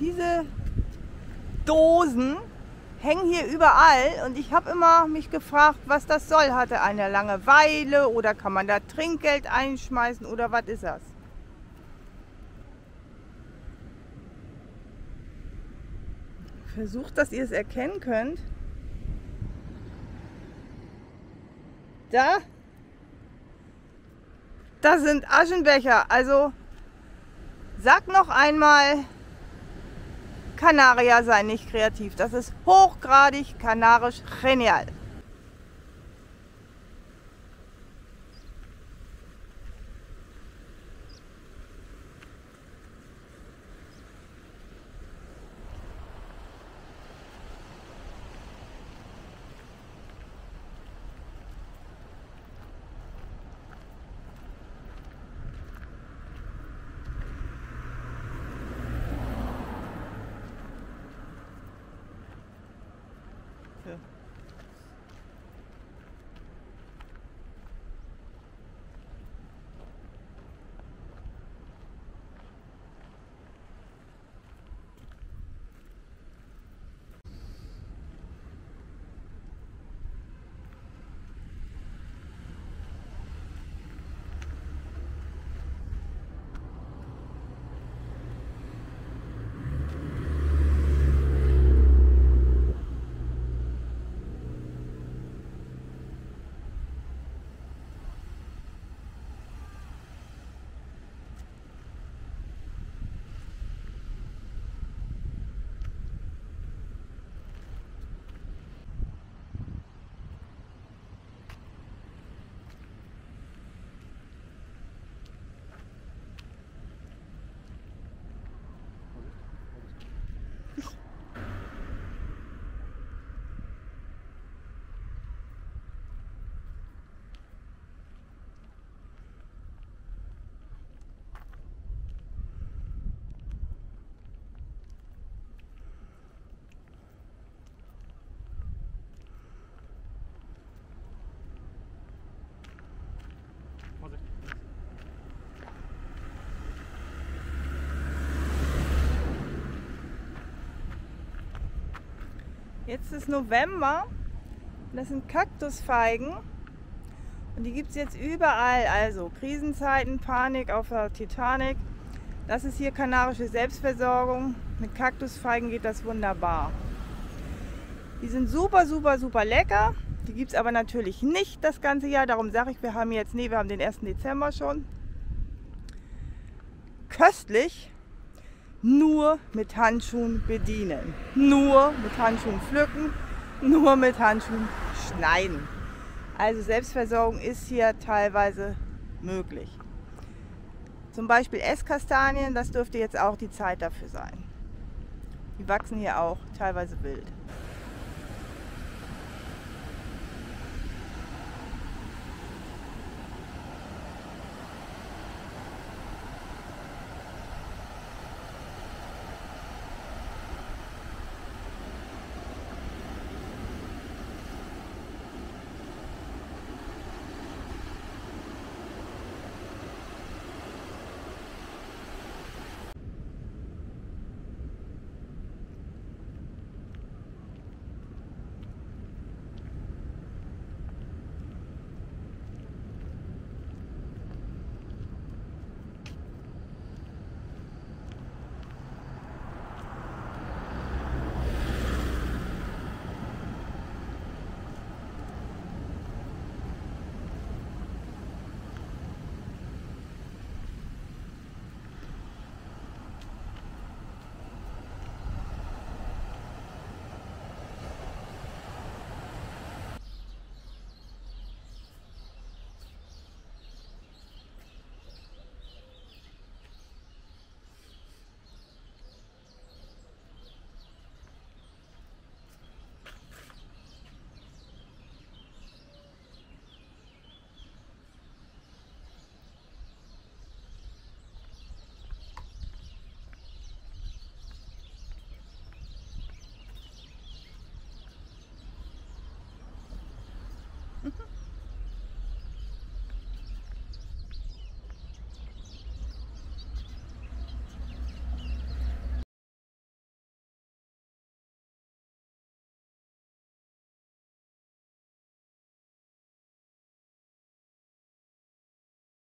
Diese Dosen hängen hier überall und ich habe immer mich gefragt, was das soll. Hatte eine Langeweile oder kann man da Trinkgeld einschmeißen oder was ist das? Versucht, dass ihr es erkennen könnt. Da, das sind Aschenbecher. Also sag noch einmal, Kanarier seien nicht kreativ. Das ist hochgradig kanarisch genial. Jetzt ist November und das sind Kaktusfeigen und die gibt es jetzt überall. Also Krisenzeiten, Panik auf der Titanic. Das ist hier kanarische Selbstversorgung. Mit Kaktusfeigen geht das wunderbar. Die sind super, super, super lecker. Die gibt es aber natürlich nicht das ganze Jahr. Darum sage ich, wir haben jetzt, nee, wir haben den 1. Dezember schon. Köstlich nur mit Handschuhen bedienen. Nur mit Handschuhen pflücken, nur mit Handschuhen schneiden. Also Selbstversorgung ist hier teilweise möglich. Zum Beispiel Esskastanien, das dürfte jetzt auch die Zeit dafür sein. Die wachsen hier auch teilweise wild.